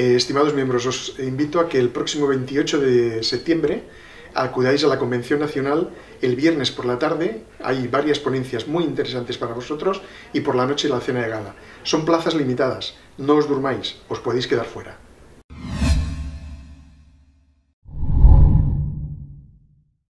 Eh, estimados miembros, os invito a que el próximo 28 de septiembre acudáis a la Convención Nacional el viernes por la tarde. Hay varias ponencias muy interesantes para vosotros y por la noche la cena de gala. Son plazas limitadas, no os durmáis, os podéis quedar fuera.